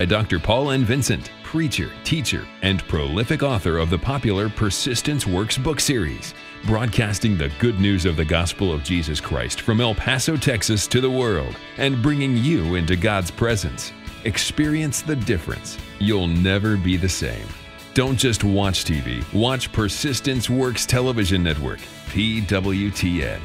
by Dr. Paul N. Vincent, preacher, teacher, and prolific author of the popular Persistence Works book series, broadcasting the good news of the gospel of Jesus Christ from El Paso, Texas to the world and bringing you into God's presence. Experience the difference. You'll never be the same. Don't just watch TV, watch Persistence Works Television Network, PWTN.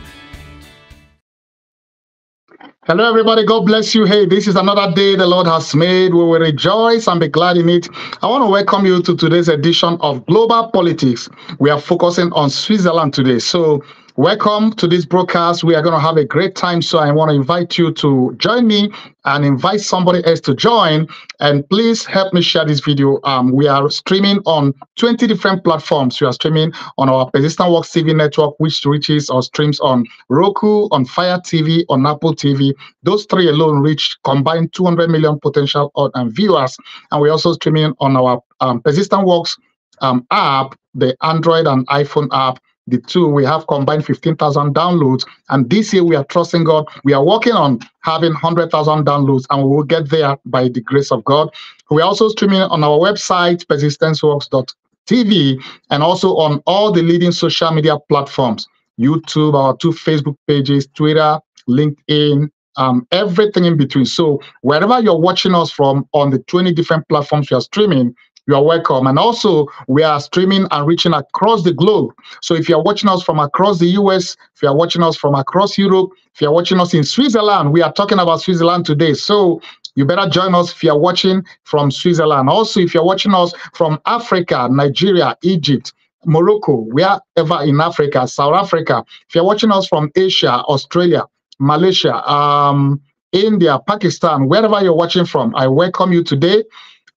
Hello, everybody. God bless you. Hey, this is another day the Lord has made. We will rejoice and be glad in it. I want to welcome you to today's edition of Global Politics. We are focusing on Switzerland today. So, Welcome to this broadcast. We are going to have a great time. So I want to invite you to join me and invite somebody else to join. And please help me share this video. Um, we are streaming on 20 different platforms. We are streaming on our Persistence Works TV network, which reaches or streams on Roku, on Fire TV, on Apple TV. Those three alone reach combined 200 million potential um, viewers. And we're also streaming on our um, Persistence Works um, app, the Android and iPhone app the two, we have combined 15,000 downloads. And this year we are trusting God. We are working on having 100,000 downloads and we will get there by the grace of God. We're also streaming on our website, persistenceworks.tv, and also on all the leading social media platforms YouTube, our two Facebook pages, Twitter, LinkedIn, um, everything in between. So wherever you're watching us from on the 20 different platforms we are streaming, you are welcome. And also, we are streaming and reaching across the globe. So if you're watching us from across the US, if you're watching us from across Europe, if you're watching us in Switzerland, we are talking about Switzerland today. So you better join us if you're watching from Switzerland. Also, if you're watching us from Africa, Nigeria, Egypt, Morocco, wherever in Africa, South Africa, if you're watching us from Asia, Australia, Malaysia, um, India, Pakistan, wherever you're watching from, I welcome you today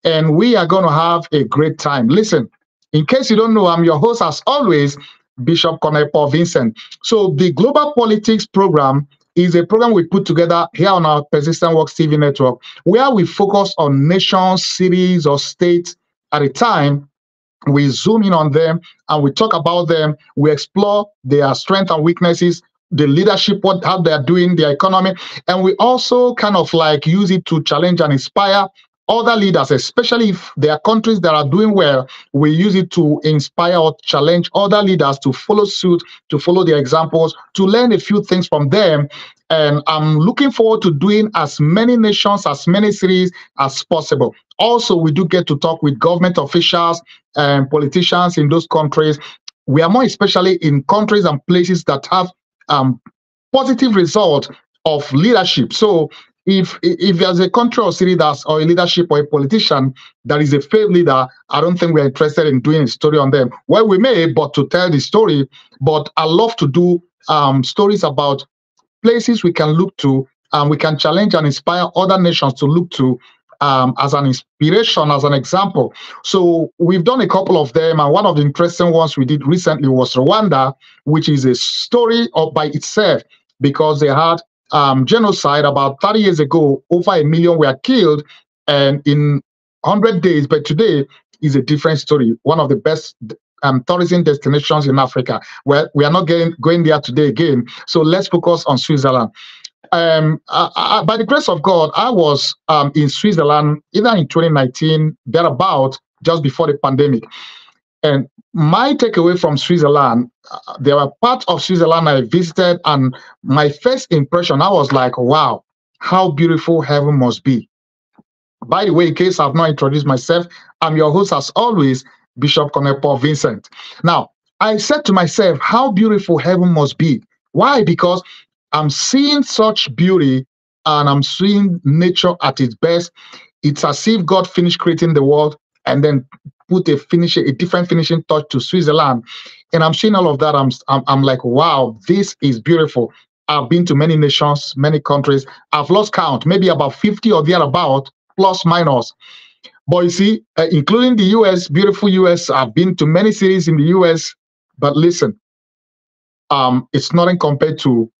and we are going to have a great time. Listen, in case you don't know, I'm your host as always, Bishop Colonel Paul Vincent. So the Global Politics Program is a program we put together here on our Persistence Works TV network, where we focus on nations, cities, or states at a time. We zoom in on them and we talk about them. We explore their strengths and weaknesses, the leadership, what how they're doing, their economy, and we also kind of like use it to challenge and inspire other leaders, especially if there are countries that are doing well, we use it to inspire or challenge other leaders to follow suit, to follow their examples, to learn a few things from them. And I'm looking forward to doing as many nations, as many cities as possible. Also, we do get to talk with government officials and politicians in those countries. We are more especially in countries and places that have um, positive results of leadership. So if if there's a country or city that's or a leadership or a politician that is a failed leader, I don't think we're interested in doing a story on them. Well, we may, but to tell the story. But I love to do um, stories about places we can look to and we can challenge and inspire other nations to look to um, as an inspiration, as an example. So we've done a couple of them, and one of the interesting ones we did recently was Rwanda, which is a story of by itself because they had um, genocide about 30 years ago, over a million were killed, and in 100 days, but today is a different story. One of the best um, tourism destinations in Africa. Where we are not getting, going there today again. So let's focus on Switzerland. Um, I, I, by the grace of God, I was um, in Switzerland either in 2019, thereabout, just before the pandemic. And my takeaway from Switzerland, uh, there were parts of Switzerland I visited, and my first impression, I was like, wow, how beautiful heaven must be. By the way, in case I've not introduced myself, I'm your host as always, Bishop Colonel Paul Vincent. Now, I said to myself, how beautiful heaven must be. Why? Because I'm seeing such beauty and I'm seeing nature at its best. It's as if God finished creating the world and then put a finish, a different finishing touch to Switzerland. And I'm seeing all of that. I'm, I'm, I'm like, wow, this is beautiful. I've been to many nations, many countries. I've lost count, maybe about 50 or thereabout, plus minus. But you see, uh, including the US, beautiful US, I've been to many cities in the US. But listen, um, it's nothing compared to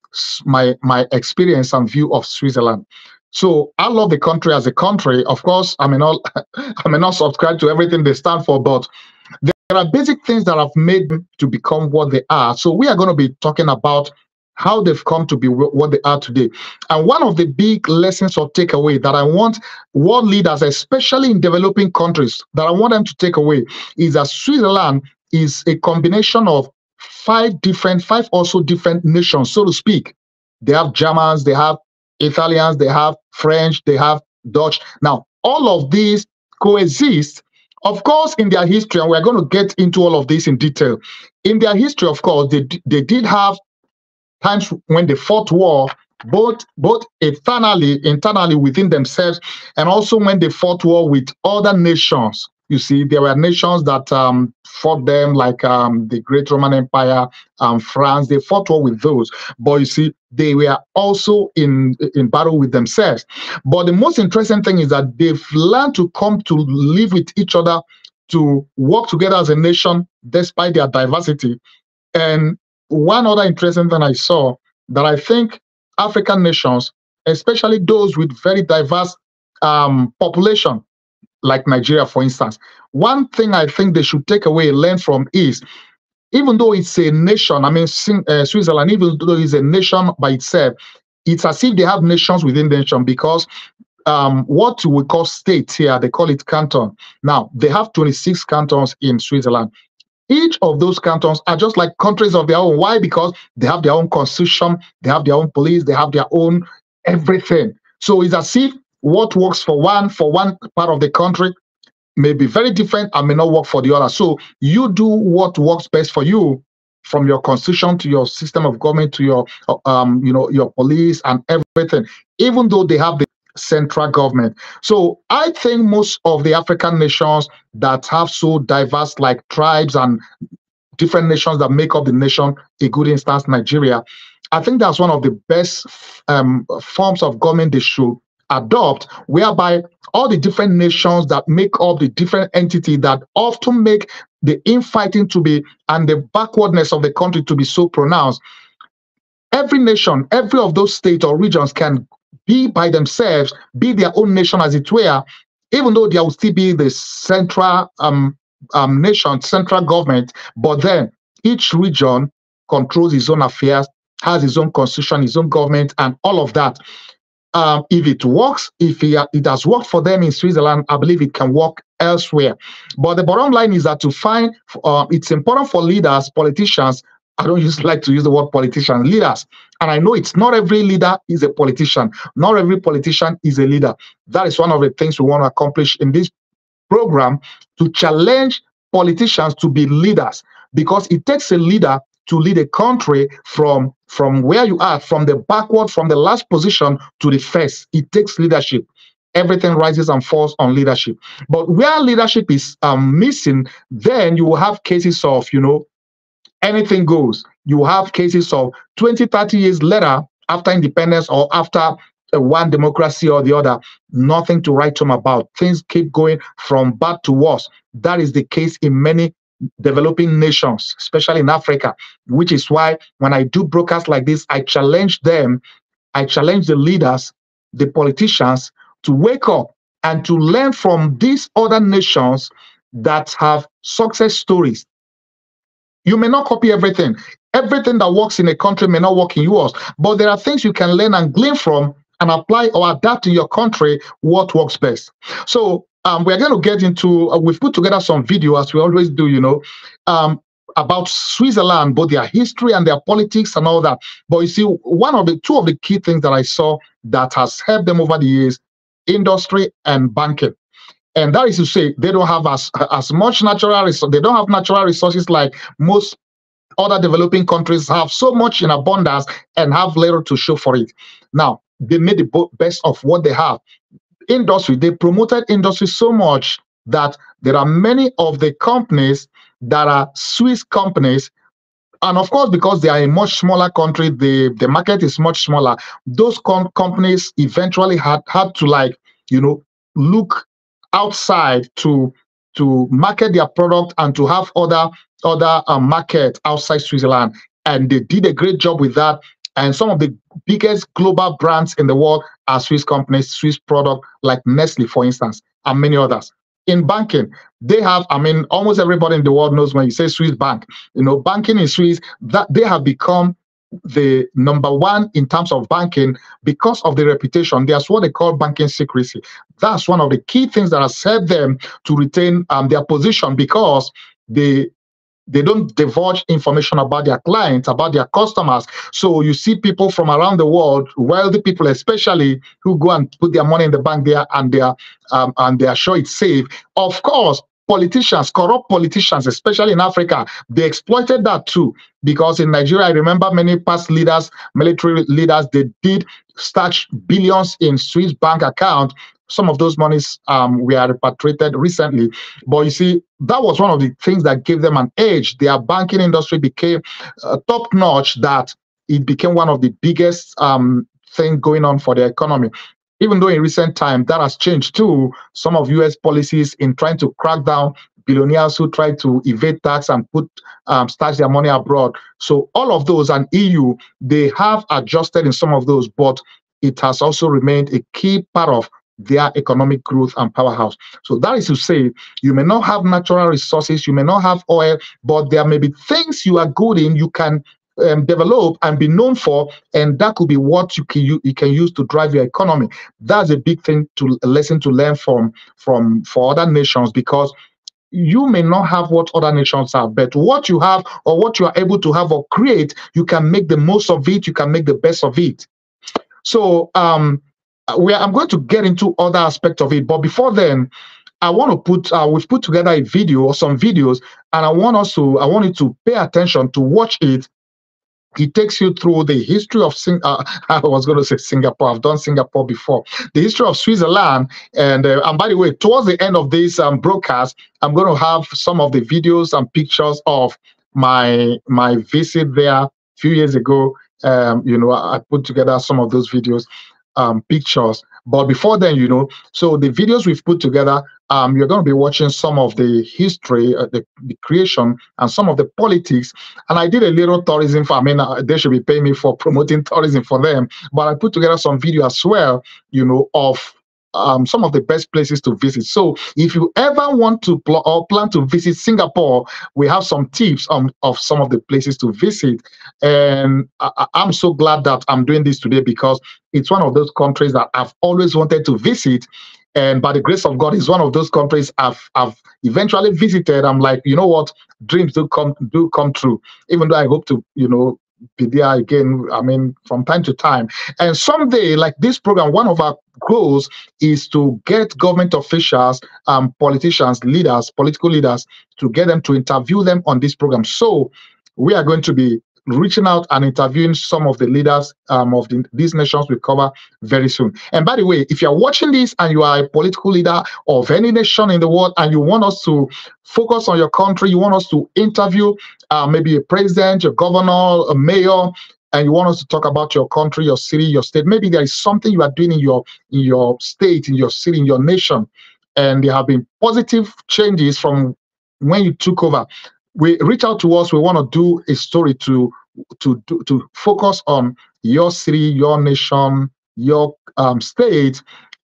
my my experience and view of Switzerland. So I love the country as a country. Of course, I may not I may not subscribe to everything they stand for, but there are basic things that have made them to become what they are. So we are going to be talking about how they've come to be what they are today. And one of the big lessons or takeaway that I want world leaders, especially in developing countries, that I want them to take away is that Switzerland is a combination of five different, five also different nations, so to speak. They have Germans, they have Italians, they have French, they have Dutch. Now, all of these coexist, of course, in their history, and we're going to get into all of this in detail. In their history, of course, they, they did have times when they fought war, both both internally, internally within themselves, and also when they fought war with other nations. You see, there were nations that um, fought them, like um, the Great Roman Empire, and France. They fought war with those, but you see, they were also in in battle with themselves. But the most interesting thing is that they've learned to come to live with each other, to work together as a nation despite their diversity. And one other interesting thing I saw that I think African nations, especially those with very diverse um, population, like Nigeria, for instance, one thing I think they should take away, learn from is, even though it's a nation, I mean, uh, Switzerland, even though it's a nation by itself, it's as if they have nations within the nation because um, what we call states here, they call it canton. Now, they have 26 cantons in Switzerland. Each of those cantons are just like countries of their own. Why? Because they have their own constitution, they have their own police, they have their own everything. So it's as if what works for one for one part of the country may be very different and may not work for the other. So you do what works best for you from your constitution to your system of government to your um you know your police and everything even though they have the central government. So I think most of the African nations that have so diverse like tribes and different nations that make up the nation, a good instance, Nigeria, I think that's one of the best um, forms of government they should adopt, whereby all the different nations that make up the different entity that often make the infighting to be and the backwardness of the country to be so pronounced. Every nation, every of those states or regions can be by themselves, be their own nation as it were, even though there will still be the central um, um, nation, central government, but then each region controls its own affairs, has its own constitution, its own government, and all of that. Um, if it works, if it, it has worked for them in Switzerland, I believe it can work elsewhere. But the bottom line is that to find, uh, it's important for leaders, politicians, I don't just like to use the word politician, leaders. And I know it's not every leader is a politician. Not every politician is a leader. That is one of the things we want to accomplish in this program to challenge politicians to be leaders because it takes a leader to lead a country from from where you are from the backward from the last position to the first it takes leadership everything rises and falls on leadership but where leadership is um, missing then you will have cases of you know anything goes. You have cases of 20, 30 years later, after independence or after one democracy or the other, nothing to write home about. Things keep going from bad to worse. That is the case in many developing nations, especially in Africa, which is why when I do broadcasts like this, I challenge them, I challenge the leaders, the politicians to wake up and to learn from these other nations that have success stories you may not copy everything. Everything that works in a country may not work in yours, but there are things you can learn and glean from and apply or adapt in your country what works best. So um, we're going to get into, uh, we've put together some video as we always do, you know, um, about Switzerland, both their history and their politics and all that. But you see, one of the two of the key things that I saw that has helped them over the years, industry and banking. And that is to say they don't have as as much natural resources they don't have natural resources like most other developing countries have so much in abundance and have little to show for it. Now they made the best of what they have industry they promoted industry so much that there are many of the companies that are swiss companies and of course because they are a much smaller country the the market is much smaller those com- companies eventually had had to like you know look outside to to market their product and to have other other uh, market outside Switzerland. And they did a great job with that. And some of the biggest global brands in the world are Swiss companies, Swiss product like Nestle, for instance, and many others. In banking, they have, I mean, almost everybody in the world knows when you say Swiss bank, you know, banking in Swiss, that they have become the number one in terms of banking because of the reputation. That's what they call banking secrecy. That's one of the key things that has helped them to retain um, their position because they they don't divulge information about their clients, about their customers. So you see people from around the world, wealthy people especially, who go and put their money in the bank there and they are um, and they are sure it's safe. Of course, politicians, corrupt politicians, especially in Africa, they exploited that too. Because in Nigeria, I remember many past leaders, military leaders, they did stash billions in Swiss bank account. Some of those monies um, were repatriated recently. But you see, that was one of the things that gave them an edge. Their banking industry became uh, top notch, that it became one of the biggest um, thing going on for the economy even though in recent time that has changed too, some of US policies in trying to crack down billionaires who try to evade tax and put um, stash their money abroad. So all of those and EU, they have adjusted in some of those, but it has also remained a key part of their economic growth and powerhouse. So that is to say, you may not have natural resources, you may not have oil, but there may be things you are good in, you can um, develop and be known for, and that could be what you can you, you can use to drive your economy. That's a big thing to lesson to learn from from for other nations because you may not have what other nations have, but what you have or what you are able to have or create, you can make the most of it. You can make the best of it. So um, we are, I'm going to get into other aspects of it, but before then. I want to put uh, we've put together a video or some videos, and I want to I want you to pay attention to watch it It takes you through the history of Sing- uh, I was going to say Singapore. I've done Singapore before. The history of Switzerland, and uh, and by the way, towards the end of this um, broadcast, I'm going to have some of the videos and pictures of my my visit there a few years ago. Um, you know, I put together some of those videos, um, pictures. But before then, you know, so the videos we've put together, um, you're going to be watching some of the history, uh, the, the, creation, and some of the politics. And I did a little tourism for, I mean, uh, they should be paying me for promoting tourism for them. But I put together some video as well, you know, of um, some of the best places to visit. So if you ever want to pl- or plan to visit Singapore, we have some tips on of some of the places to visit. And I, I'm so glad that I'm doing this today because it's one of those countries that I've always wanted to visit and by the grace of God, it's one of those countries I've I've eventually visited. I'm like, you know what, dreams do come do come true. Even though I hope to, you know, there again. I mean, from time to time. And someday, like this program, one of our goals is to get government officials, um, politicians, leaders, political leaders, to get them to interview them on this program. So we are going to be reaching out and interviewing some of the leaders um, of the, these nations we cover very soon. And by the way, if you're watching this and you are a political leader of any nation in the world and you want us to focus on your country, you want us to interview uh, maybe a president, your governor, a mayor, and you want us to talk about your country, your city, your state, maybe there is something you are doing in your in your state, in your city, in your nation, and there have been positive changes from when you took over we reach out to us. We want to do a story to to to, to focus on your city, your nation, your um, state,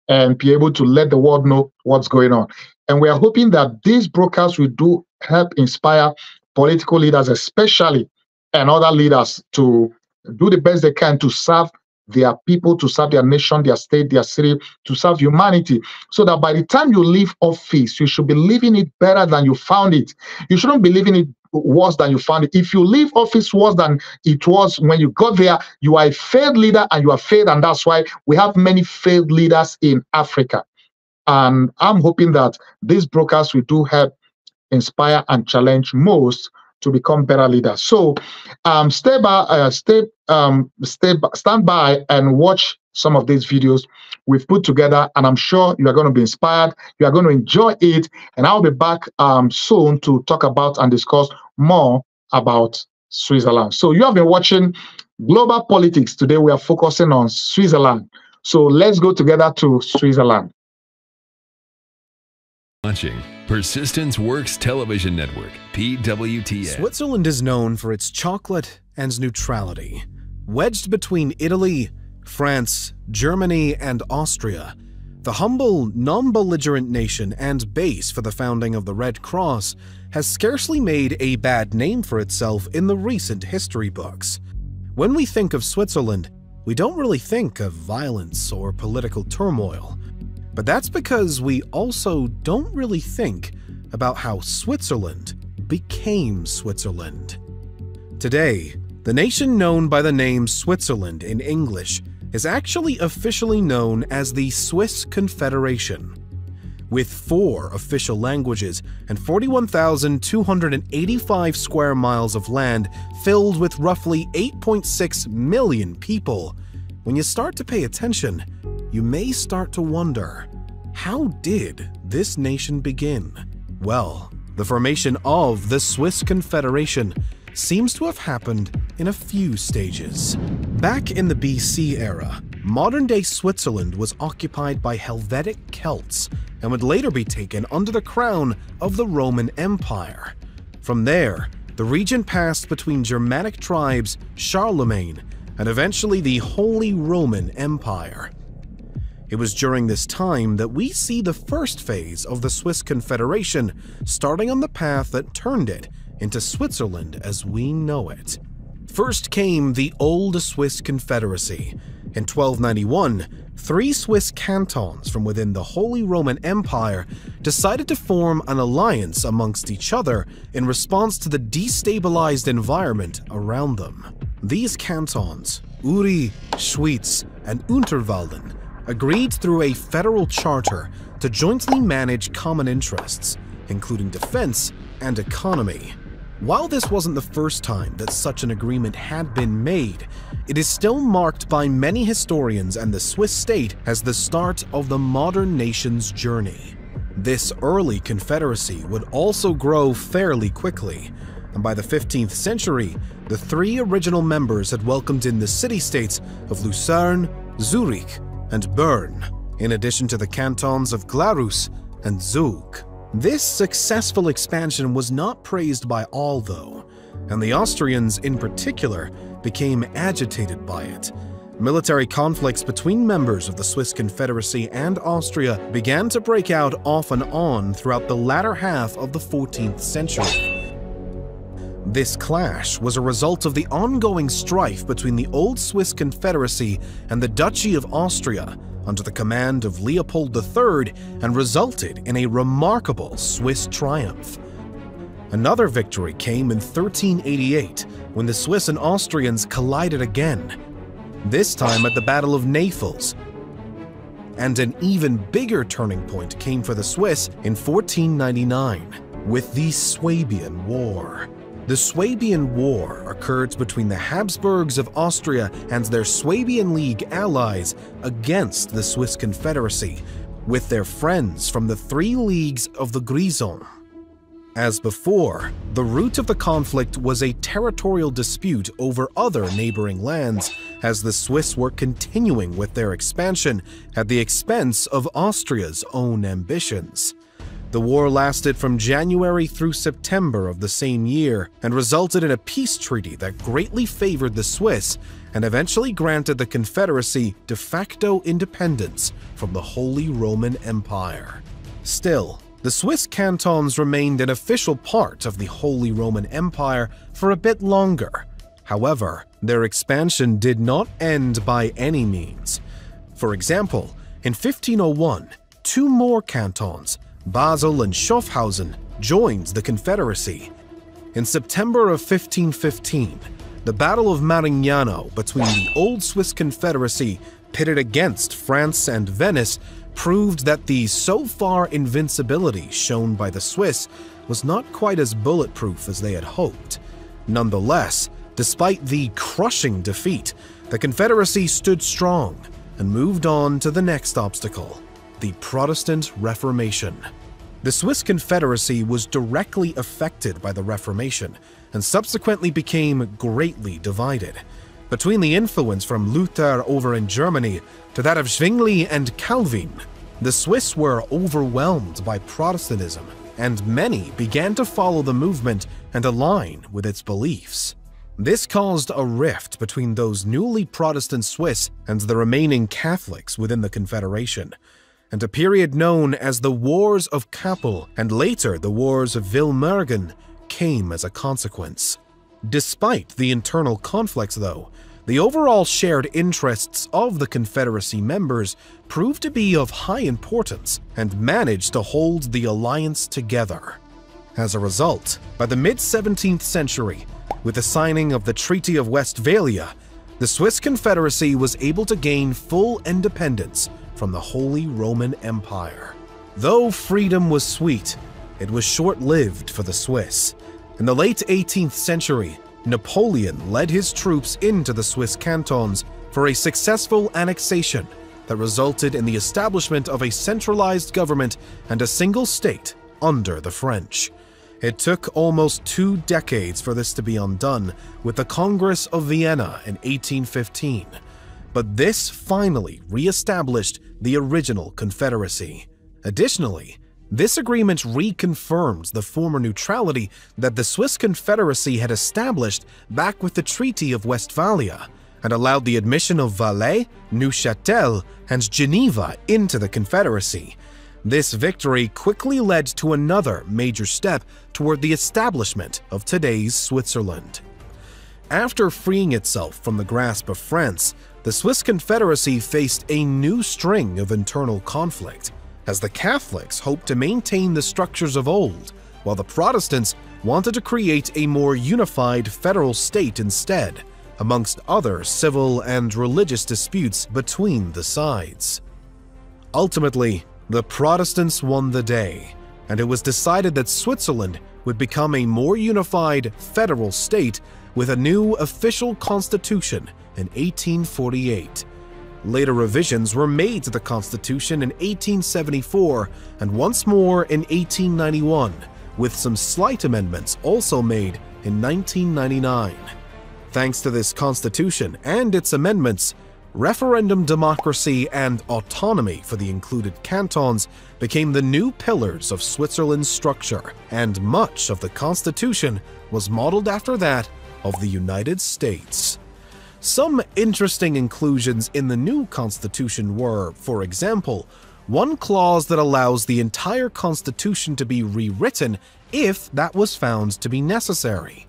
and be able to let the world know what's going on. And we are hoping that these broadcasts will do help inspire political leaders, especially and other leaders, to do the best they can to serve their people, to serve their nation, their state, their city, to serve humanity. So that by the time you leave office, you should be leaving it better than you found it. You shouldn't be leaving it worse than you found it. If you leave office worse than it was when you got there, you are a failed leader and you are failed. And that's why we have many failed leaders in Africa. And I'm hoping that these brokers will do help inspire and challenge most to become better leaders. So um, stay by, uh, stay, um, stay, stand by and watch some of these videos we've put together, and I'm sure you are going to be inspired. You are going to enjoy it, and I'll be back um, soon to talk about and discuss more about Switzerland. So you have been watching Global Politics. Today we are focusing on Switzerland. So let's go together to Switzerland. Watching Persistence Works Television Network, PWTN. Switzerland is known for its chocolate and neutrality. Wedged between Italy, France, Germany, and Austria, the humble, non belligerent nation and base for the founding of the Red Cross has scarcely made a bad name for itself in the recent history books. When we think of Switzerland, we don't really think of violence or political turmoil. But that's because we also don't really think about how Switzerland became Switzerland. Today, the nation known by the name Switzerland in English is actually officially known as the Swiss Confederation. With four official languages and 41,285 square miles of land filled with roughly 8.6 million people, when you start to pay attention, you may start to wonder how did this nation begin? Well, the formation of the Swiss Confederation seems to have happened in a few stages. Back in the BC era, modern-day Switzerland was occupied by Helvetic Celts and would later be taken under the crown of the Roman Empire. From there, the region passed between Germanic tribes, Charlemagne, and eventually the Holy Roman Empire. It was during this time that we see the first phase of the Swiss Confederation starting on the path that turned it into Switzerland as we know it. First came the Old Swiss Confederacy. In 1291, three Swiss cantons from within the Holy Roman Empire decided to form an alliance amongst each other in response to the destabilized environment around them. These cantons, Uri, Schwyz, and Unterwalden, agreed through a federal charter to jointly manage common interests, including defense and economy. While this wasn't the first time that such an agreement had been made, it is still marked by many historians and the Swiss state as the start of the modern nation's journey. This early confederacy would also grow fairly quickly, and by the 15th century, the three original members had welcomed in the city-states of Lucerne, Zurich, and Bern, in addition to the cantons of Glarus and Zug. This successful expansion was not praised by all, though, and the Austrians in particular became agitated by it. Military conflicts between members of the Swiss Confederacy and Austria began to break out off and on throughout the latter half of the 14th century. This clash was a result of the ongoing strife between the Old Swiss Confederacy and the Duchy of Austria, under the command of Leopold III and resulted in a remarkable Swiss triumph. Another victory came in 1388 when the Swiss and Austrians collided again, this time at the Battle of Näfels. And an even bigger turning point came for the Swiss in 1499 with the Swabian War. The Swabian War occurred between the Habsburgs of Austria and their Swabian League allies against the Swiss Confederacy, with their friends from the three leagues of the Grisons. As before, the root of the conflict was a territorial dispute over other neighboring lands, as the Swiss were continuing with their expansion at the expense of Austria's own ambitions. The war lasted from January through September of the same year and resulted in a peace treaty that greatly favored the Swiss and eventually granted the Confederacy de facto independence from the Holy Roman Empire. Still, the Swiss cantons remained an official part of the Holy Roman Empire for a bit longer. However, their expansion did not end by any means. For example, in 1501, two more cantons, Basel and Schaffhausen joined the Confederacy. In September of 1515, the Battle of Marignano between the Old Swiss Confederacy pitted against France and Venice proved that the so far invincibility shown by the Swiss was not quite as bulletproof as they had hoped. Nonetheless, despite the crushing defeat, the Confederacy stood strong and moved on to the next obstacle the Protestant Reformation. The Swiss Confederacy was directly affected by the Reformation and subsequently became greatly divided. Between the influence from Luther over in Germany to that of Zwingli and Calvin, the Swiss were overwhelmed by Protestantism, and many began to follow the movement and align with its beliefs. This caused a rift between those newly Protestant Swiss and the remaining Catholics within the Confederation, and a period known as the Wars of Kappel and later the Wars of Villmergen came as a consequence. Despite the internal conflicts, though, The overall shared interests of the Confederacy members proved to be of high importance and managed to hold the alliance together. As a result, by the mid 17th century, with the signing of the Treaty of Westphalia, the Swiss Confederacy was able to gain full independence from the Holy Roman Empire. Though freedom was sweet, it was short lived for the Swiss. In the late 18th century, Napoleon led his troops into the Swiss cantons for a successful annexation that resulted in the establishment of a centralized government and a single state under the French. It took almost two decades for this to be undone with the Congress of Vienna in 1815, but this finally re-established the original Confederacy. Additionally, this agreement reconfirms the former neutrality that the Swiss Confederacy had established back with the Treaty of Westphalia and allowed the admission of Valais, Neuchâtel, and Geneva into the Confederacy. This victory quickly led to another major step toward the establishment of today's Switzerland. After freeing itself from the grasp of France, the Swiss Confederacy faced a new string of internal conflict as the Catholics hoped to maintain the structures of old, while the Protestants wanted to create a more unified federal state instead, amongst other civil and religious disputes between the sides. Ultimately, the Protestants won the day, and it was decided that Switzerland would become a more unified federal state with a new official constitution in 1848. Later revisions were made to the Constitution in 1874 and once more in 1891, with some slight amendments also made in 1999. Thanks to this Constitution and its amendments, referendum democracy and autonomy for the included cantons became the new pillars of Switzerland's structure, and much of the Constitution was modeled after that of the United States. Some interesting inclusions in the new Constitution were, for example, one clause that allows the entire Constitution to be rewritten if that was found to be necessary.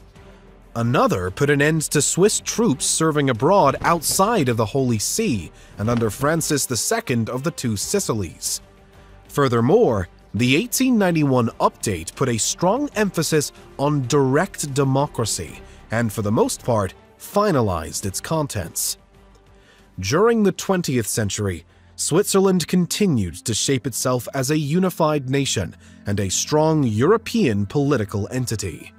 Another put an end to Swiss troops serving abroad outside of the Holy See and under Francis II of the Two Sicilies. Furthermore, the 1891 update put a strong emphasis on direct democracy and, for the most part, finalized its contents. During the 20th century, Switzerland continued to shape itself as a unified nation and a strong European political entity.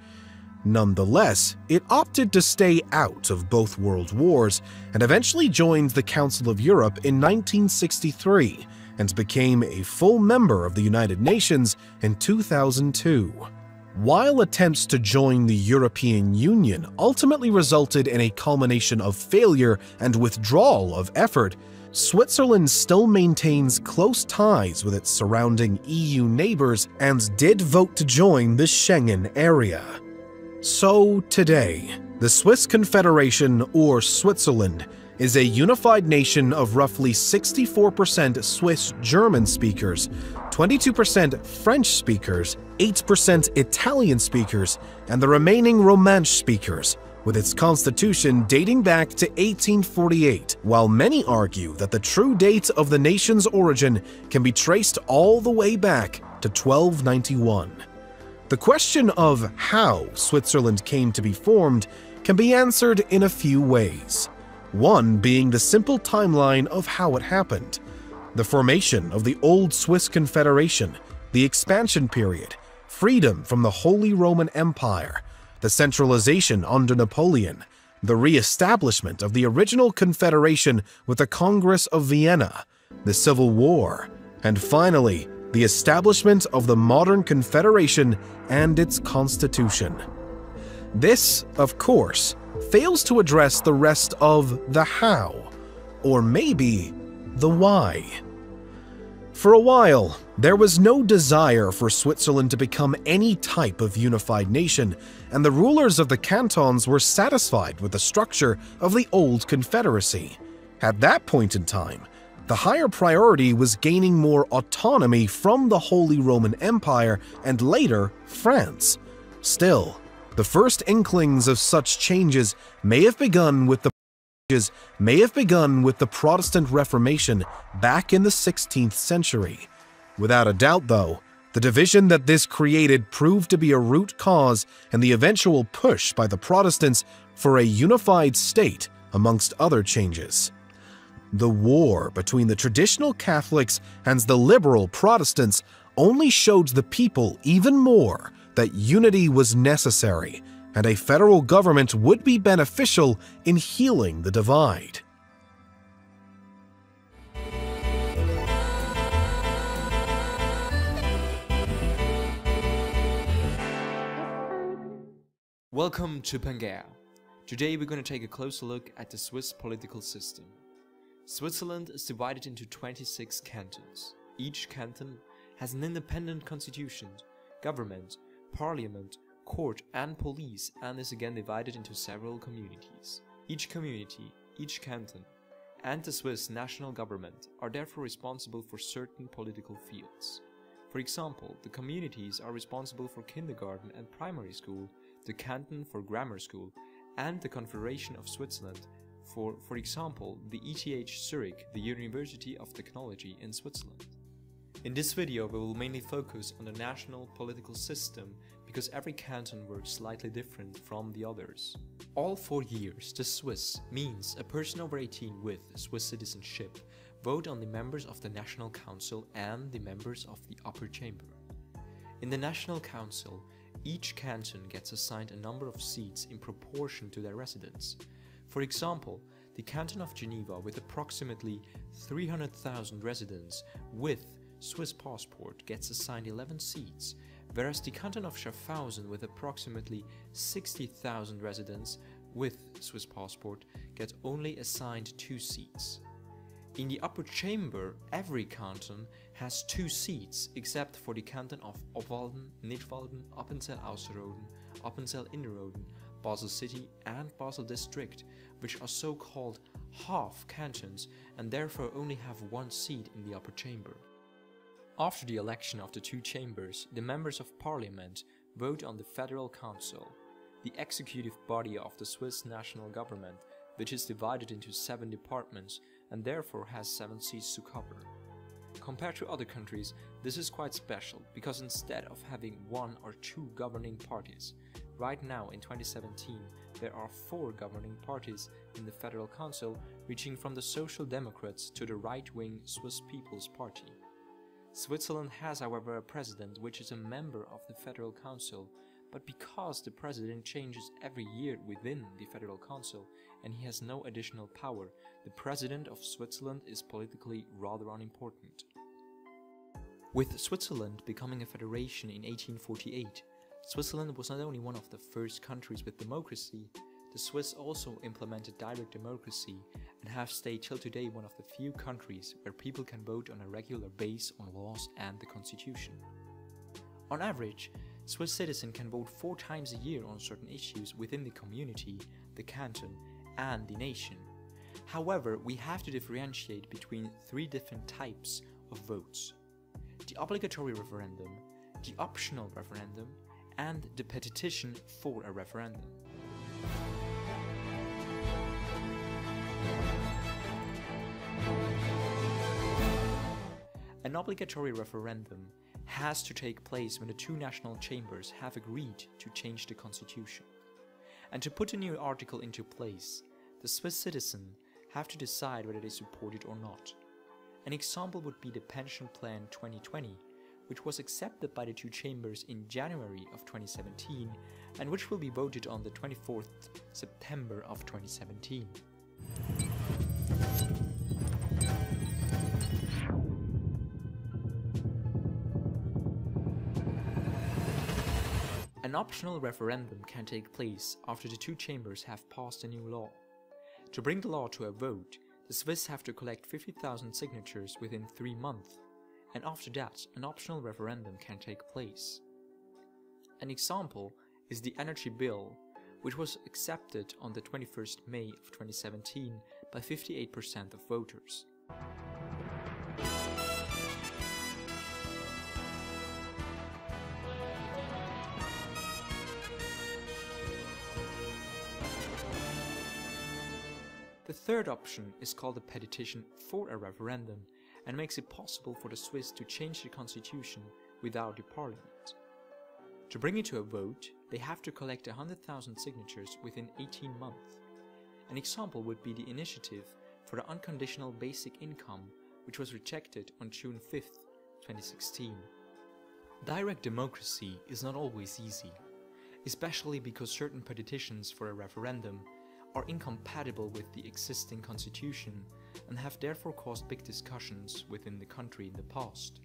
Nonetheless, it opted to stay out of both world wars and eventually joined the Council of Europe in 1963 and became a full member of the United Nations in 2002. While attempts to join the European Union ultimately resulted in a culmination of failure and withdrawal of effort, Switzerland still maintains close ties with its surrounding EU neighbors and did vote to join the Schengen area. So today, the Swiss Confederation, or Switzerland, is a unified nation of roughly 64% Swiss German speakers, 22% French speakers, 8% Italian speakers, and the remaining Romansh speakers, with its constitution dating back to 1848, while many argue that the true date of the nation's origin can be traced all the way back to 1291. The question of how Switzerland came to be formed can be answered in a few ways one being the simple timeline of how it happened. The formation of the old Swiss Confederation, the expansion period, freedom from the Holy Roman Empire, the centralization under Napoleon, the re-establishment of the original confederation with the Congress of Vienna, the Civil War, and finally, the establishment of the modern confederation and its constitution. This, of course, fails to address the rest of the how, or maybe the why. For a while, there was no desire for Switzerland to become any type of unified nation, and the rulers of the cantons were satisfied with the structure of the old confederacy. At that point in time, the higher priority was gaining more autonomy from the Holy Roman Empire and later France. Still, the first inklings of such changes may have begun with the may have begun with the Protestant Reformation back in the 16th century. Without a doubt, though, the division that this created proved to be a root cause in the eventual push by the Protestants for a unified state, amongst other changes. The war between the traditional Catholics and the liberal Protestants only showed the people even more that unity was necessary and a federal government would be beneficial in healing the divide. Welcome to Pangea. Today we're going to take a closer look at the Swiss political system. Switzerland is divided into 26 cantons. Each canton has an independent constitution, government, parliament, court and police and is again divided into several communities. Each community, each canton, and the Swiss national government are therefore responsible for certain political fields. For example, the communities are responsible for kindergarten and primary school, the canton for grammar school, and the Confederation of Switzerland for, for example, the ETH Zurich, the University of Technology in Switzerland. In this video we will mainly focus on the national political system because every canton works slightly different from the others. All four years, the Swiss means a person over 18 with Swiss citizenship vote on the members of the National Council and the members of the Upper Chamber. In the National Council, each canton gets assigned a number of seats in proportion to their residents. For example, the canton of Geneva with approximately 300,000 residents with Swiss passport gets assigned 11 seats whereas the canton of Schaffhausen with approximately 60,000 residents with Swiss passport gets only assigned two seats. In the upper chamber, every canton has two seats except for the canton of Obwalden, Nidwalden, Appenzell-Ausserrhoden, Appenzell-Innerrhoden, Basel City and Basel District, which are so-called half cantons and therefore only have one seat in the upper chamber. After the election of the two chambers, the members of parliament vote on the Federal Council, the executive body of the Swiss national government, which is divided into seven departments and therefore has seven seats to cover. Compared to other countries, this is quite special because instead of having one or two governing parties, right now in 2017 there are four governing parties in the Federal Council reaching from the Social Democrats to the right-wing Swiss People's Party. Switzerland has, however, a president which is a member of the Federal Council, but because the president changes every year within the Federal Council and he has no additional power, the president of Switzerland is politically rather unimportant. With Switzerland becoming a federation in 1848, Switzerland was not only one of the first countries with democracy, the Swiss also implemented direct democracy and have stayed till today one of the few countries where people can vote on a regular base on laws and the constitution. On average, Swiss citizens can vote four times a year on certain issues within the community, the canton, and the nation. However, we have to differentiate between three different types of votes. The obligatory referendum, the optional referendum, and the petition for a referendum. An obligatory referendum has to take place when the two national chambers have agreed to change the constitution. And to put a new article into place, the Swiss citizen have to decide whether they support it or not. An example would be the Pension Plan 2020, which was accepted by the two chambers in January of 2017 and which will be voted on the 24th September of 2017. An optional referendum can take place after the two chambers have passed a new law. To bring the law to a vote, the Swiss have to collect 50,000 signatures within three months and after that an optional referendum can take place. An example is the energy bill, which was accepted on the 21st May of 2017 by 58% of voters. The third option is called a petition for a referendum and makes it possible for the Swiss to change the constitution without the parliament. To bring it to a vote, they have to collect 100,000 signatures within 18 months. An example would be the initiative for the unconditional basic income, which was rejected on June 5, 2016. Direct democracy is not always easy, especially because certain petitions for a referendum are incompatible with the existing constitution and have therefore caused big discussions within the country in the past.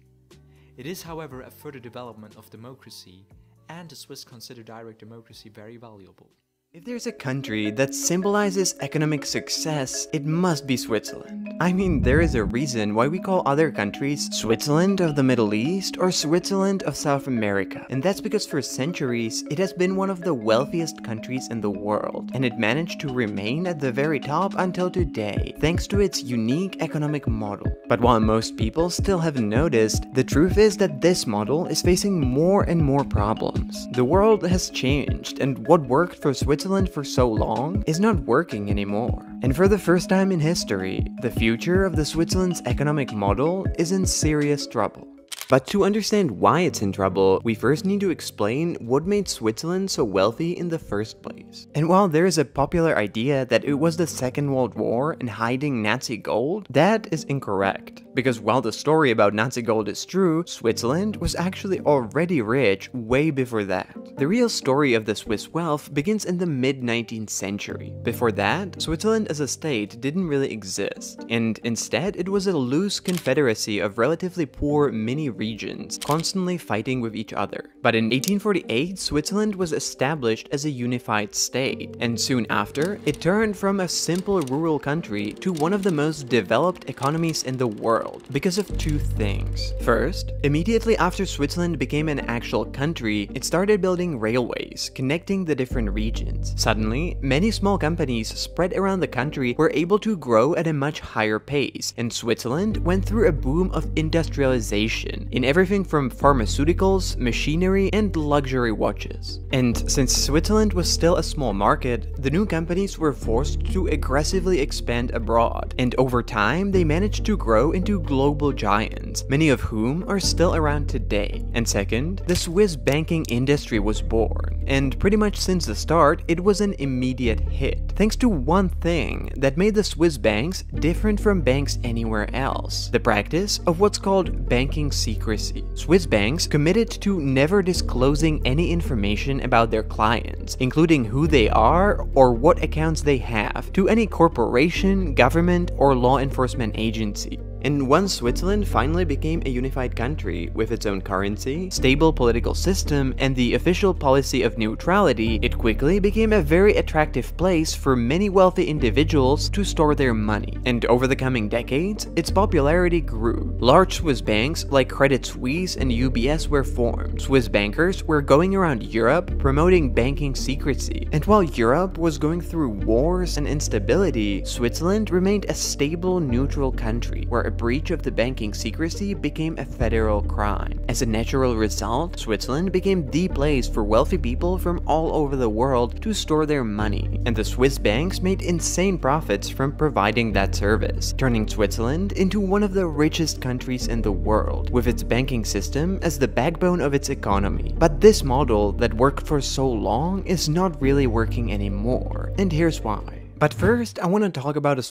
It is, however, a further development of democracy, and the Swiss consider direct democracy very valuable. If there's a country that symbolizes economic success, it must be Switzerland. I mean, there is a reason why we call other countries Switzerland of the Middle East or Switzerland of South America. And that's because for centuries, it has been one of the wealthiest countries in the world. And it managed to remain at the very top until today, thanks to its unique economic model. But while most people still haven't noticed, the truth is that this model is facing more and more problems. The world has changed, and what worked for Switzerland Switzerland for so long is not working anymore. And for the first time in history, the future of the Switzerland's economic model is in serious trouble. But to understand why it's in trouble, we first need to explain what made Switzerland so wealthy in the first place. And while there is a popular idea that it was the Second World War and hiding Nazi gold, that is incorrect. Because while the story about Nazi gold is true, Switzerland was actually already rich way before that. The real story of the Swiss wealth begins in the mid-19th century. Before that, Switzerland as a state didn't really exist, and instead it was a loose confederacy of relatively poor mini regions, constantly fighting with each other. But in 1848, Switzerland was established as a unified state, and soon after, it turned from a simple rural country to one of the most developed economies in the world, because of two things. First, immediately after Switzerland became an actual country, it started building railways, connecting the different regions. Suddenly, many small companies spread around the country were able to grow at a much higher pace, and Switzerland went through a boom of industrialization, in everything from pharmaceuticals, machinery, and luxury watches. And since Switzerland was still a small market, the new companies were forced to aggressively expand abroad, and over time they managed to grow into global giants, many of whom are still around today. And second, the Swiss banking industry was born, and pretty much since the start, it was an immediate hit, thanks to one thing that made the Swiss banks different from banks anywhere else, the practice of what's called banking secrecy secrecy. Swiss banks committed to never disclosing any information about their clients, including who they are or what accounts they have, to any corporation, government, or law enforcement agency. And once Switzerland finally became a unified country with its own currency, stable political system, and the official policy of neutrality, it quickly became a very attractive place for many wealthy individuals to store their money. And over the coming decades, its popularity grew. Large Swiss banks like Credit Suisse and UBS were formed. Swiss bankers were going around Europe promoting banking secrecy. And while Europe was going through wars and instability, Switzerland remained a stable, neutral country where breach of the banking secrecy became a federal crime. As a natural result, Switzerland became the place for wealthy people from all over the world to store their money, and the Swiss banks made insane profits from providing that service, turning Switzerland into one of the richest countries in the world, with its banking system as the backbone of its economy. But this model that worked for so long is not really working anymore, and here's why. But first, I want to talk about a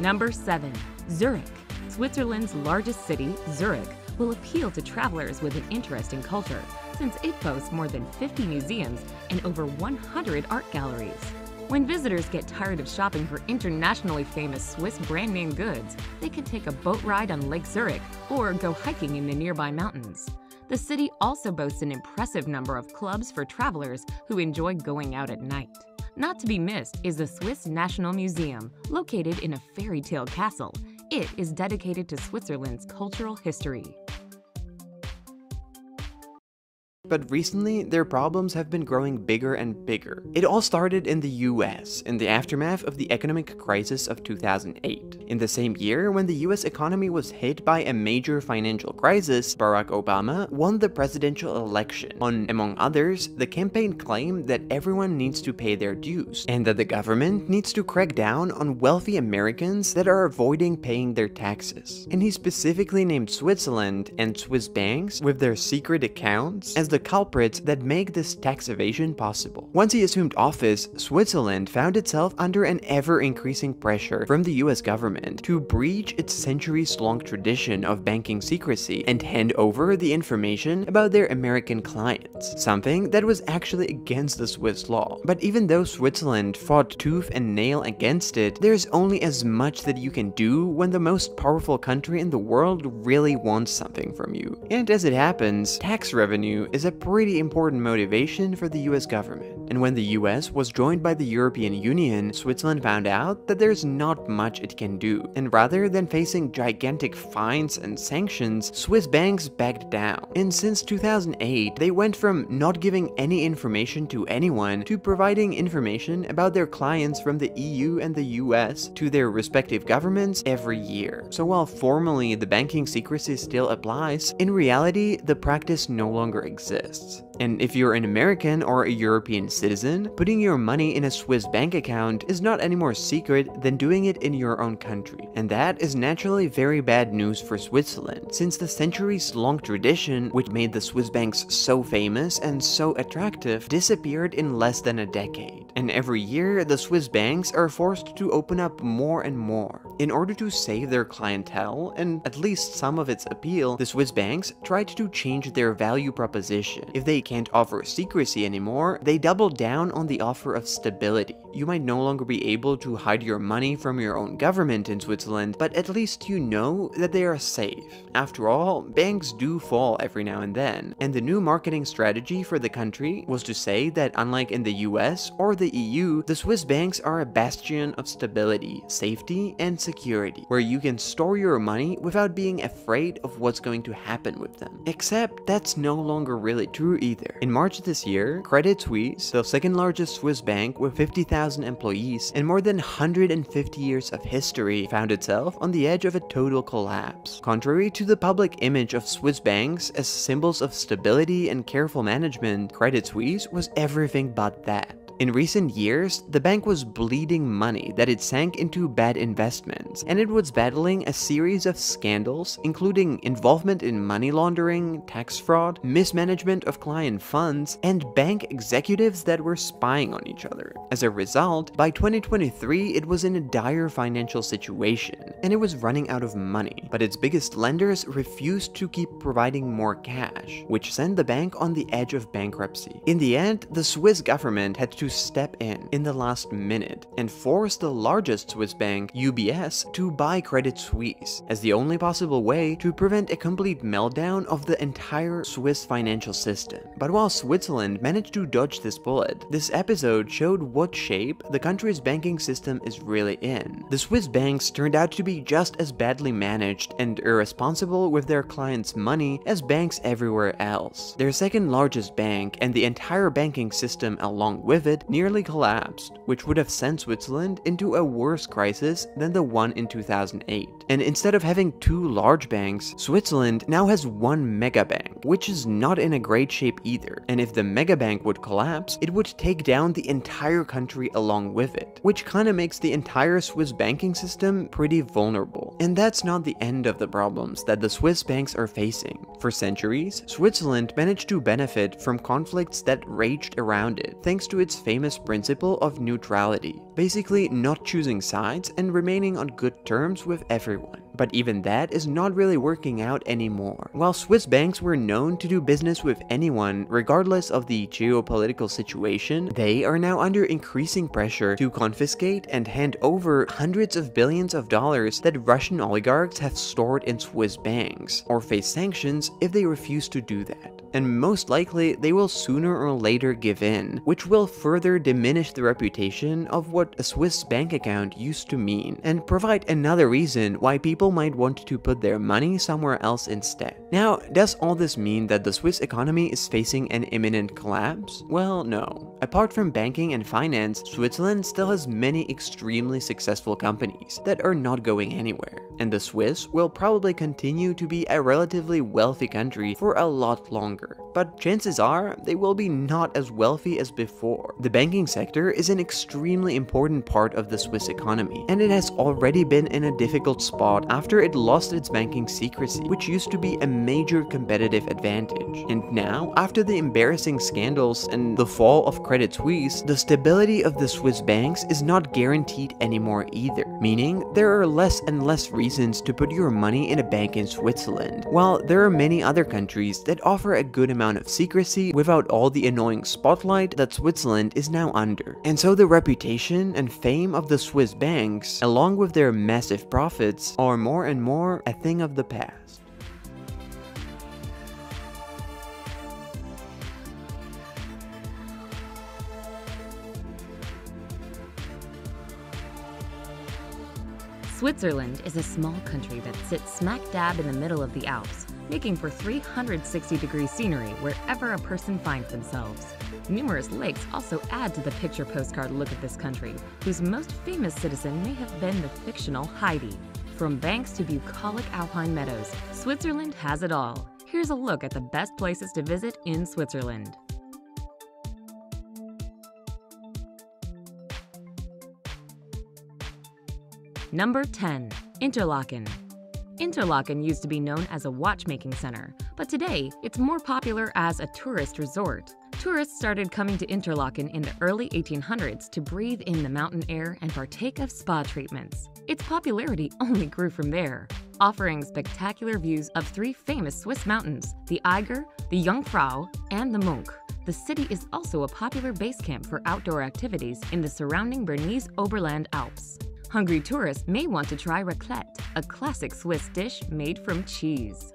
Number 7. Zurich. Switzerland's largest city, Zurich, will appeal to travelers with an interest in culture, since it boasts more than 50 museums and over 100 art galleries. When visitors get tired of shopping for internationally famous Swiss brand name goods, they can take a boat ride on Lake Zurich or go hiking in the nearby mountains. The city also boasts an impressive number of clubs for travelers who enjoy going out at night. Not to be missed is the Swiss National Museum, located in a fairy tale castle. It is dedicated to Switzerland's cultural history. But recently their problems have been growing bigger and bigger. It all started in the US, in the aftermath of the economic crisis of 2008. In the same year, when the US economy was hit by a major financial crisis, Barack Obama won the presidential election. On, among others, the campaign claimed that everyone needs to pay their dues, and that the government needs to crack down on wealthy Americans that are avoiding paying their taxes. And he specifically named Switzerland and Swiss banks with their secret accounts as the culprits that make this tax evasion possible. Once he assumed office, Switzerland found itself under an ever-increasing pressure from the US government to breach its centuries-long tradition of banking secrecy and hand over the information about their American clients, something that was actually against the Swiss law. But even though Switzerland fought tooth and nail against it, there's only as much that you can do when the most powerful country in the world really wants something from you. And as it happens, tax revenue is a pretty important motivation for the US government. And when the US was joined by the European Union, Switzerland found out that there's not much it can do. And rather than facing gigantic fines and sanctions, Swiss banks backed down. And since 2008, they went from not giving any information to anyone to providing information about their clients from the EU and the US to their respective governments every year. So while formally the banking secrecy still applies, in reality the practice no longer exists. And if you're an American or a European citizen, putting your money in a Swiss bank account is not any more secret than doing it in your own country. And that is naturally very bad news for Switzerland, since the centuries-long tradition which made the Swiss banks so famous and so attractive disappeared in less than a decade. And every year, the Swiss banks are forced to open up more and more. In order to save their clientele, and at least some of its appeal, the Swiss banks tried to change their value proposition. If they can't offer secrecy anymore, they double down on the offer of stability. You might no longer be able to hide your money from your own government in Switzerland, but at least you know that they are safe. After all, banks do fall every now and then, and the new marketing strategy for the country was to say that unlike in the US or the EU, the Swiss banks are a bastion of stability, safety, and security, where you can store your money without being afraid of what's going to happen with them. Except that's no longer really true either. In March this year, Credit Suisse, the second largest Swiss bank with 50,000 employees and more than 150 years of history, found itself on the edge of a total collapse. Contrary to the public image of Swiss banks as symbols of stability and careful management, Credit Suisse was everything but that. In recent years, the bank was bleeding money that it sank into bad investments, and it was battling a series of scandals, including involvement in money laundering, tax fraud, mismanagement of client funds, and bank executives that were spying on each other. As a result, by 2023, it was in a dire financial situation, and it was running out of money, but its biggest lenders refused to keep providing more cash, which sent the bank on the edge of bankruptcy. In the end, the Swiss government had to step in in the last minute and force the largest Swiss bank, UBS, to buy Credit Suisse as the only possible way to prevent a complete meltdown of the entire Swiss financial system. But while Switzerland managed to dodge this bullet, this episode showed what shape the country's banking system is really in. The Swiss banks turned out to be just as badly managed and irresponsible with their clients' money as banks everywhere else. Their second largest bank and the entire banking system along with it nearly collapsed, which would have sent Switzerland into a worse crisis than the one in 2008. And instead of having two large banks, Switzerland now has one mega bank, which is not in a great shape either. And if the mega bank would collapse, it would take down the entire country along with it, which kinda makes the entire Swiss banking system pretty vulnerable. And that's not the end of the problems that the Swiss banks are facing. For centuries, Switzerland managed to benefit from conflicts that raged around it, thanks to its famous principle of neutrality, basically not choosing sides and remaining on good terms with everyone. But even that is not really working out anymore. While Swiss banks were known to do business with anyone, regardless of the geopolitical situation, they are now under increasing pressure to confiscate and hand over hundreds of billions of dollars that Russian oligarchs have stored in Swiss banks, or face sanctions if they refuse to do that and most likely they will sooner or later give in, which will further diminish the reputation of what a Swiss bank account used to mean, and provide another reason why people might want to put their money somewhere else instead. Now, does all this mean that the Swiss economy is facing an imminent collapse? Well, no. Apart from banking and finance, Switzerland still has many extremely successful companies that are not going anywhere. And the Swiss will probably continue to be a relatively wealthy country for a lot longer. But chances are, they will be not as wealthy as before. The banking sector is an extremely important part of the Swiss economy, and it has already been in a difficult spot after it lost its banking secrecy, which used to be a major competitive advantage. And now, after the embarrassing scandals and the fall of Credit Suisse, the stability of the Swiss banks is not guaranteed anymore either, meaning there are less and less reasons to put your money in a bank in Switzerland, while there are many other countries that offer a good amount of secrecy without all the annoying spotlight that Switzerland is now under. And so the reputation and fame of the Swiss banks, along with their massive profits, are more and more a thing of the past. Switzerland is a small country that sits smack dab in the middle of the Alps, making for 360 degree scenery wherever a person finds themselves. Numerous lakes also add to the picture postcard look of this country, whose most famous citizen may have been the fictional Heidi. From banks to bucolic alpine meadows, Switzerland has it all. Here's a look at the best places to visit in Switzerland. Number 10. Interlaken. Interlaken used to be known as a watchmaking center, but today it's more popular as a tourist resort. Tourists started coming to Interlaken in the early 1800s to breathe in the mountain air and partake of spa treatments. Its popularity only grew from there, offering spectacular views of three famous Swiss mountains, the Eiger, the Jungfrau, and the Monch. The city is also a popular base camp for outdoor activities in the surrounding Bernese Oberland Alps. Hungry tourists may want to try raclette, a classic Swiss dish made from cheese.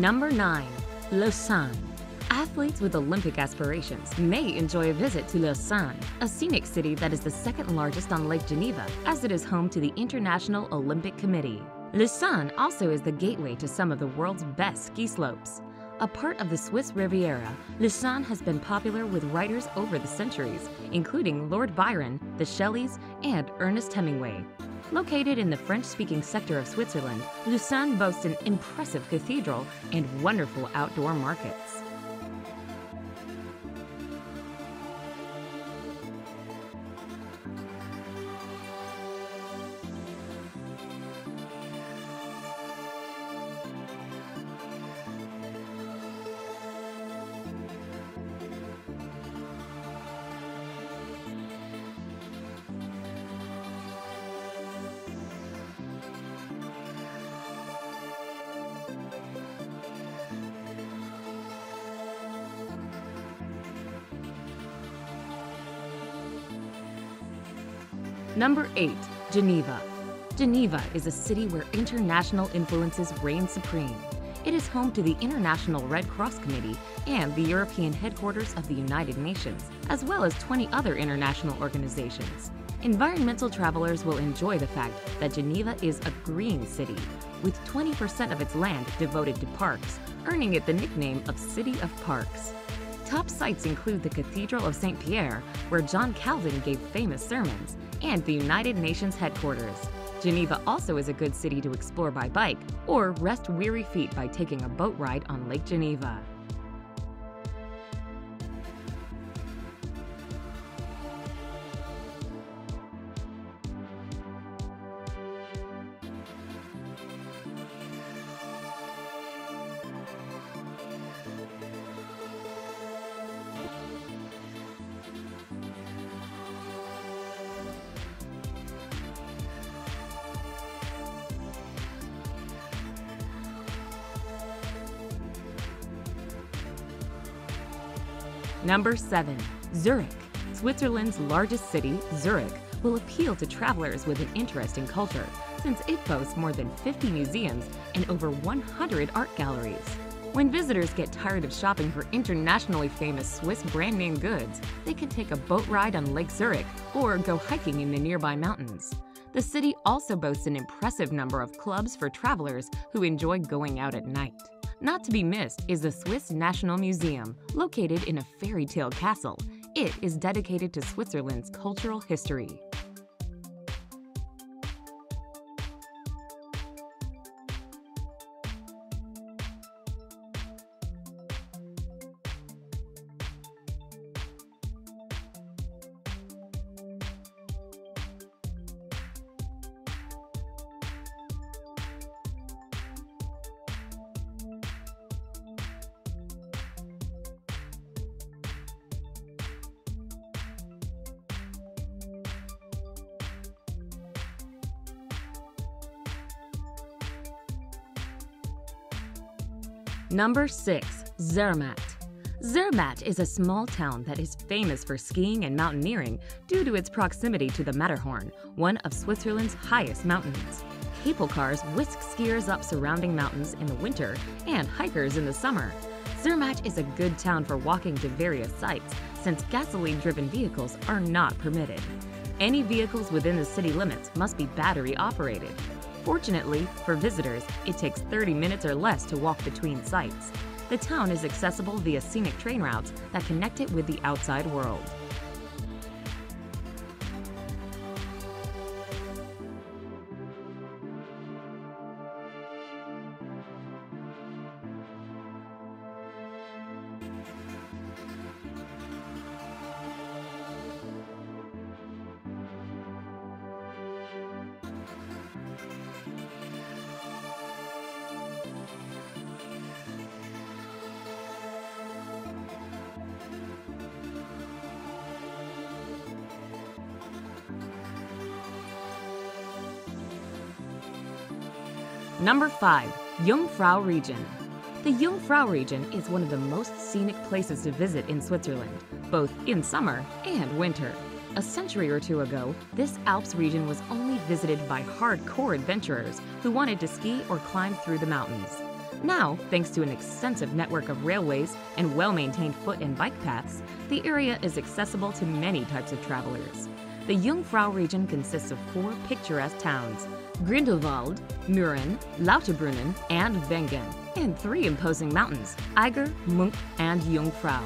Number 9. Lausanne. Athletes with Olympic aspirations may enjoy a visit to Lausanne, a scenic city that is the second largest on Lake Geneva, as it is home to the International Olympic Committee. Lausanne also is the gateway to some of the world's best ski slopes. A part of the Swiss Riviera, Lausanne has been popular with writers over the centuries, including Lord Byron, the Shelleys, and Ernest Hemingway. Located in the French-speaking sector of Switzerland, Lausanne boasts an impressive cathedral and wonderful outdoor markets. Number 8. Geneva. Geneva is a city where international influences reign supreme. It is home to the International Red Cross Committee and the European headquarters of the United Nations, as well as 20 other international organizations. Environmental travelers will enjoy the fact that Geneva is a green city, with 20% of its land devoted to parks, earning it the nickname of City of Parks. Top sites include the Cathedral of St. Pierre, where John Calvin gave famous sermons, and the United Nations headquarters. Geneva also is a good city to explore by bike or rest weary feet by taking a boat ride on Lake Geneva. Number 7. Zurich. Switzerland's largest city, Zurich, will appeal to travelers with an interest in culture, since it boasts more than 50 museums and over 100 art galleries. When visitors get tired of shopping for internationally famous Swiss brand name goods, they can take a boat ride on Lake Zurich or go hiking in the nearby mountains. The city also boasts an impressive number of clubs for travelers who enjoy going out at night. Not to be missed is the Swiss National Museum, located in a fairy tale castle. It is dedicated to Switzerland's cultural history. Number 6. Zermatt. Zermatt is a small town that is famous for skiing and mountaineering due to its proximity to the Matterhorn, one of Switzerland's highest mountains. Cable cars whisk skiers up surrounding mountains in the winter and hikers in the summer. Zermatt is a good town for walking to various sites since gasoline-driven vehicles are not permitted. Any vehicles within the city limits must be battery operated. Fortunately, for visitors, it takes 30 minutes or less to walk between sites. The town is accessible via scenic train routes that connect it with the outside world. Number 5. Jungfrau Region. The Jungfrau region is one of the most scenic places to visit in Switzerland, both in summer and winter. A century or two ago, this Alps region was only visited by hardcore adventurers who wanted to ski or climb through the mountains. Now, thanks to an extensive network of railways and well-maintained foot and bike paths, the area is accessible to many types of travelers. The Jungfrau region consists of four picturesque towns, Grindelwald, Mürren, Lauterbrunnen, and Wengen, and three imposing mountains, Eiger, Munk, and Jungfrau.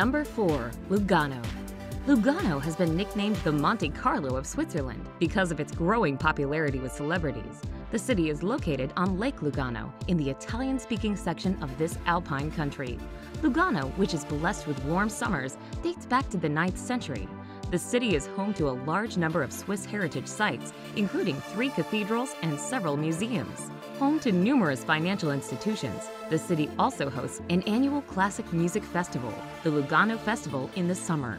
Number 4. Lugano. Lugano has been nicknamed the Monte Carlo of Switzerland because of its growing popularity with celebrities. The city is located on Lake Lugano in the Italian-speaking section of this alpine country. Lugano, which is blessed with warm summers, dates back to the 9th century. The city is home to a large number of Swiss heritage sites, including three cathedrals and several museums. Home to numerous financial institutions, the city also hosts an annual classic music festival, the Lugano Festival in the summer.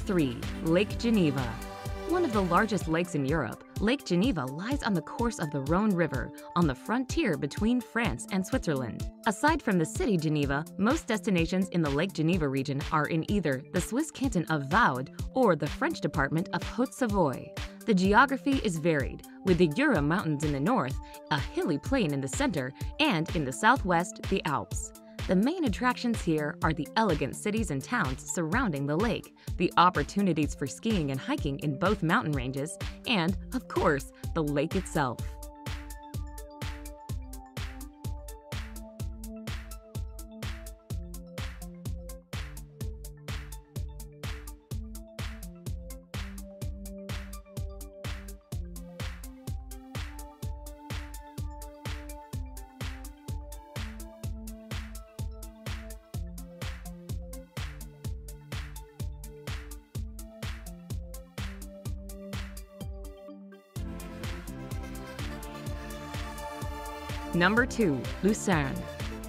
3. Lake Geneva. One of the largest lakes in Europe, Lake Geneva lies on the course of the Rhone River, on the frontier between France and Switzerland. Aside from the city Geneva, most destinations in the Lake Geneva region are in either the Swiss canton of Vaud or the French department of Haute-Savoie. The geography is varied, with the Jura Mountains in the north, a hilly plain in the center, and in the southwest, the Alps. The main attractions here are the elegant cities and towns surrounding the lake, the opportunities for skiing and hiking in both mountain ranges, and, of course, the lake itself. Number 2. Lucerne.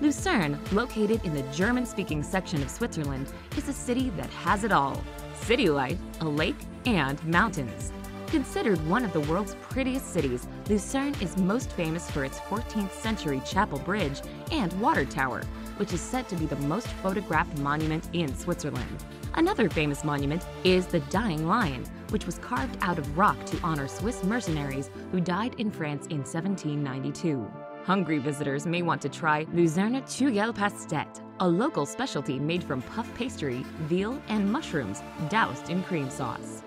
Lucerne, located in the German speaking section of Switzerland, is a city that has it all city life, a lake, and mountains. Considered one of the world's prettiest cities, Lucerne is most famous for its 14th century chapel bridge and water tower, which is said to be the most photographed monument in Switzerland. Another famous monument is the Dying Lion, which was carved out of rock to honor Swiss mercenaries who died in France in 1792. Hungry visitors may want to try Luzerne Kugel Pastet, a local specialty made from puff pastry, veal, and mushrooms doused in cream sauce.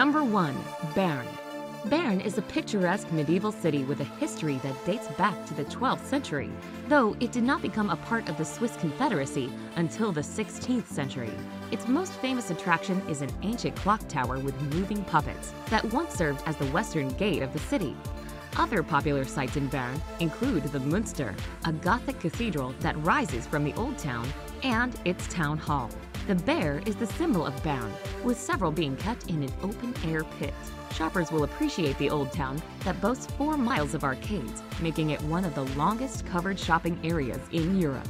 Number 1. Bern. Bern is a picturesque medieval city with a history that dates back to the 12th century, though it did not become a part of the Swiss Confederacy until the 16th century. Its most famous attraction is an ancient clock tower with moving puppets that once served as the western gate of the city. Other popular sites in Bern include the Münster, a Gothic cathedral that rises from the old town, and its town hall. The bear is the symbol of Bern, with several being kept in an open-air pit. Shoppers will appreciate the old town that boasts four miles of arcades, making it one of the longest covered shopping areas in Europe.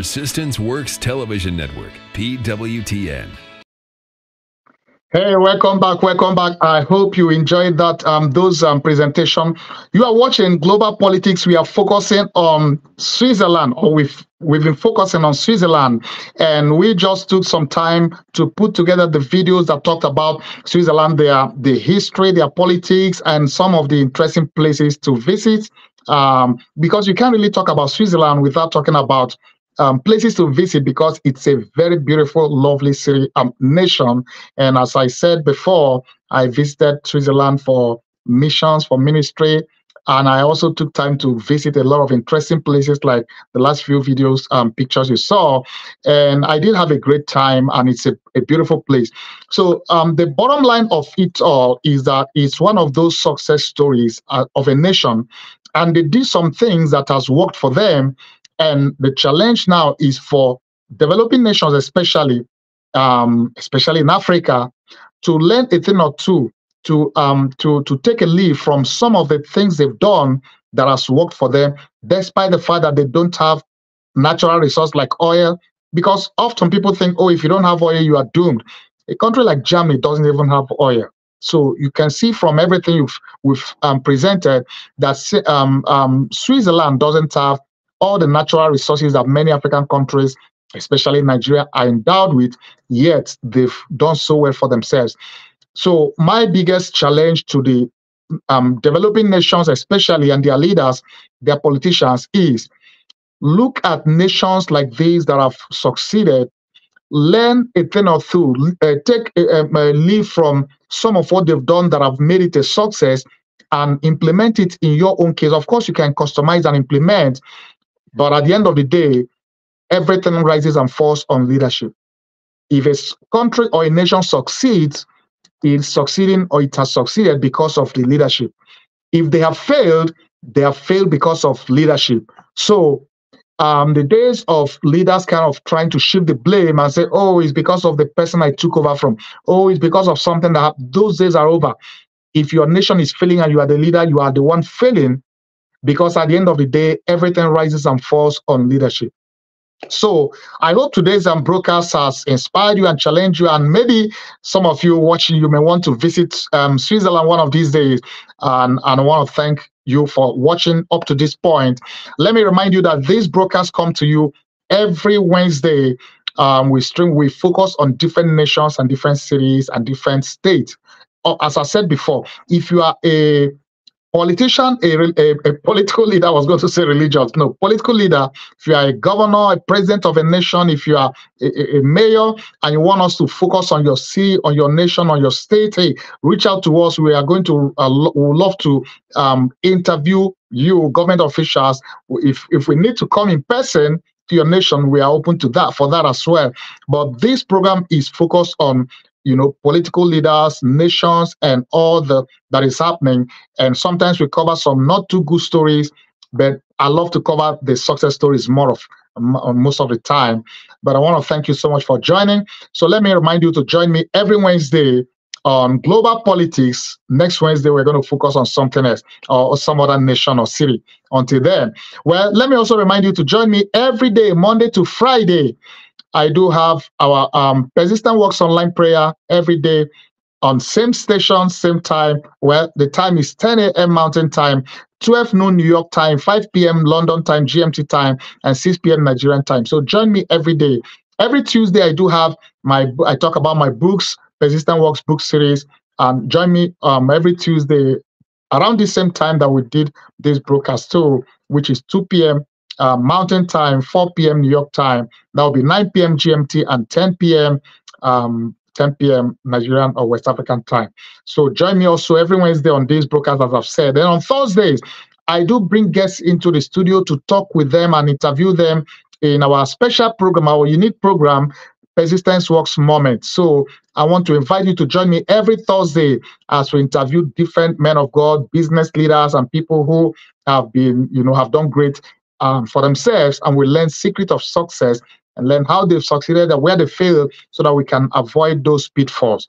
Persistence Works Television Network, PWTN. Hey, welcome back. Welcome back. I hope you enjoyed that um, those um, presentation. You are watching Global Politics. We are focusing on Switzerland, or we've we've been focusing on Switzerland, and we just took some time to put together the videos that talked about Switzerland, their the history, their politics, and some of the interesting places to visit. Um, because you can't really talk about Switzerland without talking about um, places to visit because it's a very beautiful, lovely city, um, nation. And as I said before, I visited Switzerland for missions, for ministry, and I also took time to visit a lot of interesting places like the last few videos, um, pictures you saw. And I did have a great time, and it's a, a beautiful place. So um, the bottom line of it all is that it's one of those success stories uh, of a nation, and they did some things that has worked for them and the challenge now is for developing nations, especially, um, especially in Africa, to learn a thing or two to um to to take a leaf from some of the things they've done that has worked for them, despite the fact that they don't have natural resource like oil. Because often people think, oh, if you don't have oil, you are doomed. A country like Germany doesn't even have oil. So you can see from everything you've we've um, presented that um, um, Switzerland doesn't have all the natural resources that many African countries, especially Nigeria, are endowed with. Yet they've done so well for themselves. So my biggest challenge to the um, developing nations, especially and their leaders, their politicians, is look at nations like these that have succeeded learn a thing or two, uh, take a, a, leave from some of what they've done that have made it a success and implement it in your own case. Of course, you can customize and implement, but at the end of the day, everything rises and falls on leadership. If a country or a nation succeeds, it's succeeding or it has succeeded because of the leadership. If they have failed, they have failed because of leadership. So um, the days of leaders kind of trying to shift the blame and say, oh, it's because of the person I took over from. Oh, it's because of something that those days are over. If your nation is failing and you are the leader, you are the one failing because at the end of the day, everything rises and falls on leadership. So I hope today's um, broadcast has inspired you and challenged you. And maybe some of you watching, you may want to visit um, Switzerland one of these days. And, and I want to thank you for watching up to this point. Let me remind you that these broadcasts come to you every Wednesday. Um, we stream, we focus on different nations and different cities and different states. Uh, as I said before, if you are a politician, a, a, a, political leader, I was going to say religious, no, political leader, if you are a governor, a president of a nation, if you are a, a, mayor and you want us to focus on your city, on your nation, on your state, hey, reach out to us. We are going to, uh, we would love to um, interview you, government officials. If, if we need to come in person, to your nation, we are open to that for that as well. But this program is focused on you know, political leaders, nations, and all the that is happening. And sometimes we cover some not too good stories, but I love to cover the success stories more of uh, most of the time. But I want to thank you so much for joining. So let me remind you to join me every Wednesday on global politics. Next Wednesday, we're going to focus on something else or some other nation or city. Until then, well, let me also remind you to join me every day, Monday to Friday I do have our um, Persistence Works online prayer every day on same station, same time. Well, the time is 10 a.m. Mountain Time, 12 noon New York time, 5 p.m. London time, GMT time, and 6 p.m. Nigerian time. So join me every day. Every Tuesday, I do have my I talk about my books, Persistence Works book series. And join me um, every Tuesday around the same time that we did this broadcast too, which is 2 p.m uh, Mountain Time, 4 p.m. New York time. That will be 9 p.m. GMT and 10 p.m. Um, 10 p.m. Nigerian or West African time. So join me also every Wednesday on these broadcasts, as I've said. And on Thursdays, I do bring guests into the studio to talk with them and interview them in our special program, our unique program, Persistence Works Moment. So I want to invite you to join me every Thursday as we interview different men of God, business leaders, and people who have been, you know, have done great um, for themselves and we learn secret of success and learn how they've succeeded and where they failed so that we can avoid those pitfalls.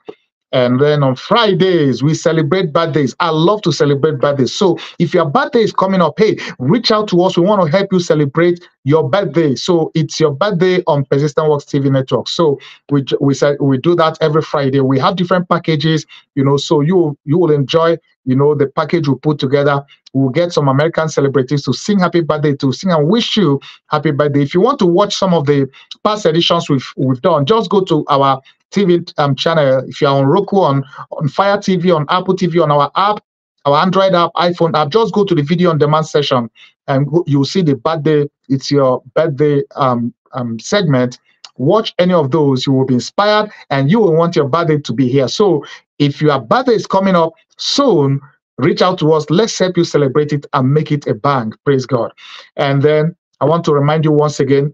And then on Fridays, we celebrate birthdays. I love to celebrate birthdays. So if your birthday is coming up, hey, reach out to us. We want to help you celebrate your birthday. So it's your birthday on Persistence Works TV network. So we we we do that every Friday. We have different packages, you know, so you you will enjoy, you know, the package we put together we'll get some American celebrities to sing happy birthday, to sing and wish you happy birthday. If you want to watch some of the past editions we've we've done, just go to our TV um, channel. If you're on Roku, on, on Fire TV, on Apple TV, on our app, our Android app, iPhone app, just go to the video on demand session and you'll see the birthday. It's your birthday um, um, segment. Watch any of those, you will be inspired and you will want your birthday to be here. So if your birthday is coming up soon, reach out to us. Let's help you celebrate it and make it a bang. Praise God. And then I want to remind you once again,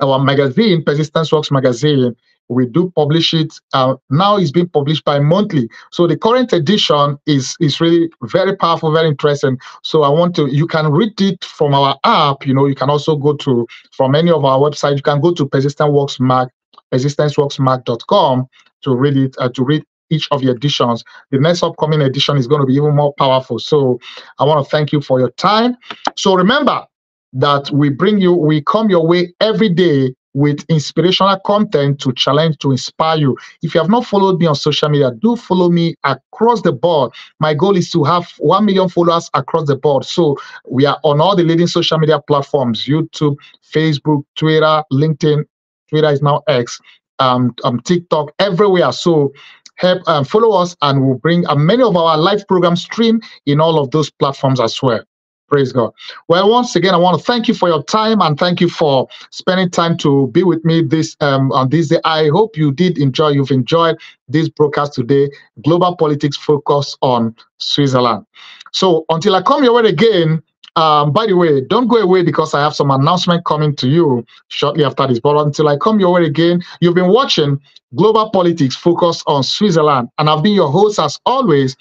our magazine, Persistence Works magazine, we do publish it. Uh, now it's being published by monthly. So the current edition is is really very powerful, very interesting. So I want to, you can read it from our app. You know, you can also go to from any of our website. You can go to Persistence Works Mag, persistenceworksmag.com to read it, uh, to read each of the editions. The next upcoming edition is going to be even more powerful. So I want to thank you for your time. So remember that we bring you, we come your way every day with inspirational content to challenge, to inspire you. If you have not followed me on social media, do follow me across the board. My goal is to have 1 million followers across the board. So we are on all the leading social media platforms YouTube, Facebook, Twitter, LinkedIn. Twitter is now X, um, um TikTok, everywhere. So help um, follow us and we'll bring uh, many of our live programs stream in all of those platforms as well. Praise God. Well, once again, I want to thank you for your time and thank you for spending time to be with me this um, on this day. I hope you did enjoy. You've enjoyed this broadcast today. Global politics focus on Switzerland. So until I come your way again. Um, by the way, don't go away because I have some announcement coming to you shortly after this. But until I come your way again, you've been watching Global Politics Focus on Switzerland, and I've been your host as always,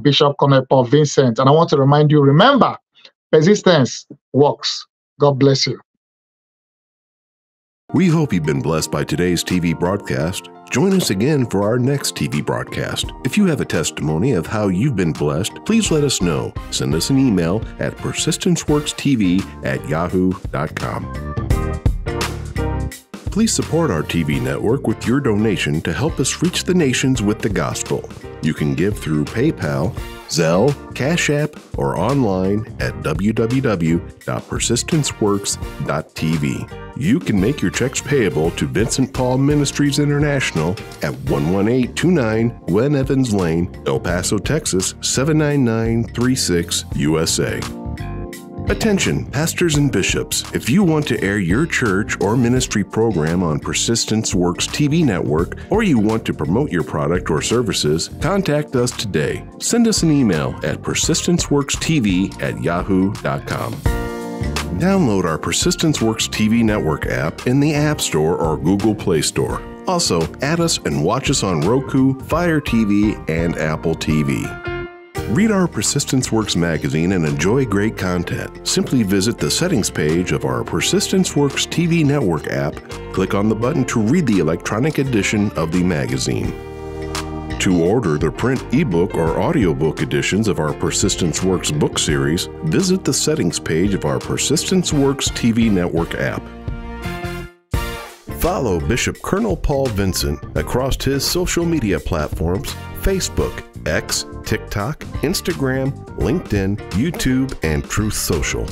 Bishop Colonel Paul Vincent. And I want to remind you, remember, Persistence works. God bless you. We hope you've been blessed by today's TV broadcast. Join us again for our next TV broadcast. If you have a testimony of how you've been blessed, please let us know. Send us an email at persistenceworkstv at yahoo.com. Please support our TV network with your donation to help us reach the nations with the gospel. You can give through PayPal, Zelle, Cash App, or online at www.persistenceworks.tv. You can make your checks payable to Vincent Paul Ministries International at 11829 Gwen Evans Lane, El Paso, Texas 79936 USA. Attention, pastors and bishops. If you want to air your church or ministry program on Persistence Works TV network, or you want to promote your product or services, contact us today. Send us an email at persistenceworkstv at yahoo.com. Download our Persistence Works TV network app in the App Store or Google Play Store. Also, add us and watch us on Roku, Fire TV, and Apple TV. Read our Persistence Works magazine and enjoy great content. Simply visit the settings page of our Persistence Works TV network app, click on the button to read the electronic edition of the magazine. To order the print ebook or audiobook editions of our Persistence Works book series, visit the settings page of our Persistence Works TV network app. Follow Bishop Colonel Paul Vincent across his social media platforms Facebook, X, TikTok, Instagram, LinkedIn, YouTube, and Truth Social.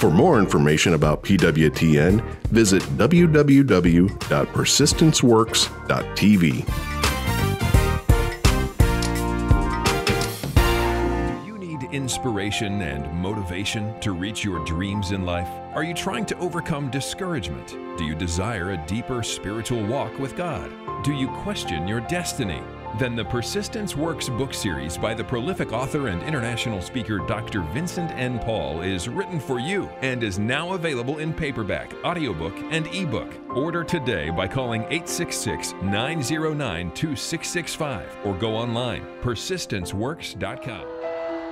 For more information about PWTN, visit www.persistenceworks.tv. Do you need inspiration and motivation to reach your dreams in life? Are you trying to overcome discouragement? Do you desire a deeper spiritual walk with God? Do you question your destiny? Then the Persistence Works book series by the prolific author and international speaker Dr. Vincent N. Paul is written for you and is now available in paperback, audiobook, and ebook. Order today by calling 866 909 2665 or go online persistenceworks.com.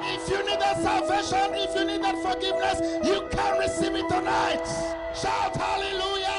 If you need that salvation, if you need that forgiveness, you can receive it tonight. Shout hallelujah.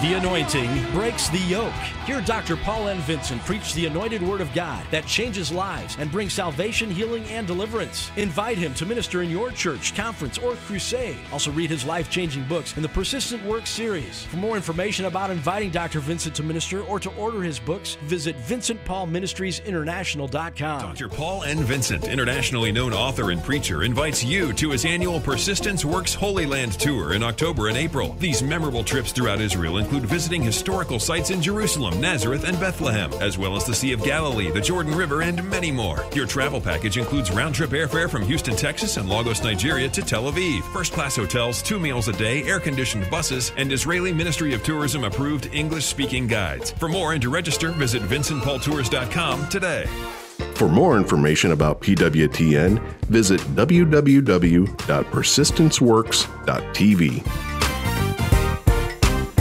The anointing breaks the yoke. Hear Dr. Paul N. Vincent preach the anointed word of God that changes lives and brings salvation, healing, and deliverance. Invite him to minister in your church, conference, or crusade. Also, read his life changing books in the Persistence Works series. For more information about inviting Dr. Vincent to minister or to order his books, visit VincentPaulMinistriesInternational.com. Dr. Paul N. Vincent, internationally known author and preacher, invites you to his annual Persistence Works Holy Land Tour in October and April. These memorable trips throughout Israel include visiting historical sites in Jerusalem, Nazareth, and Bethlehem, as well as the Sea of Galilee, the Jordan River, and many more. Your travel package includes round trip airfare from Houston, Texas, and Lagos, Nigeria to Tel Aviv, first class hotels, two meals a day, air conditioned buses, and Israeli Ministry of Tourism approved English speaking guides. For more and to register, visit VincentPaulTours.com today. For more information about PWTN, visit www.persistenceworks.tv.